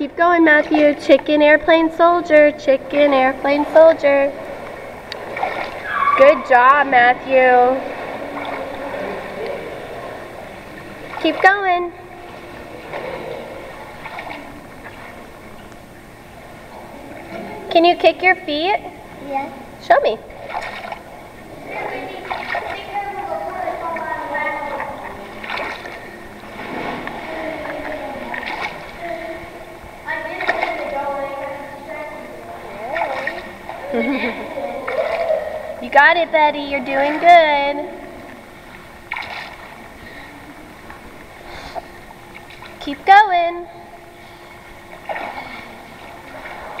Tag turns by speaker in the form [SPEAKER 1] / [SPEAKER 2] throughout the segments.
[SPEAKER 1] Keep going, Matthew. Chicken airplane soldier. Chicken airplane soldier. Good job, Matthew. Keep going. Can you kick your feet?
[SPEAKER 2] Yes.
[SPEAKER 1] Show me. you got it, Betty. You're doing good. Keep going.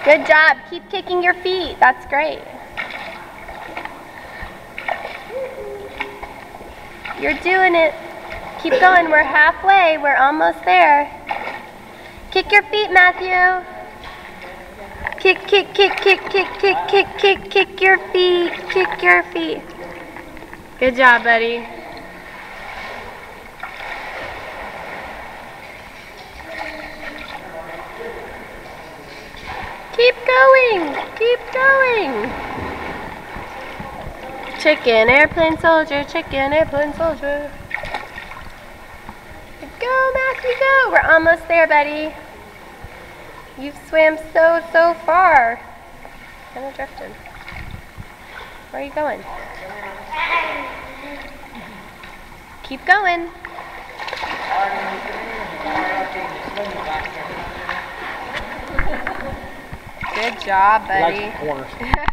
[SPEAKER 1] Good job. Keep kicking your feet. That's great. You're doing it. Keep going. We're halfway. We're almost there. Kick your feet, Matthew. Kick, kick, kick, kick, kick, kick, kick, kick, kick your feet. Kick your feet. Good job, buddy. Keep going. Keep going. Chicken, airplane soldier, chicken, airplane soldier. Go, Matthew, go. We're almost there, buddy. You've swam so, so far. Kind of drifted. Where are you going? Keep going. Good job, buddy.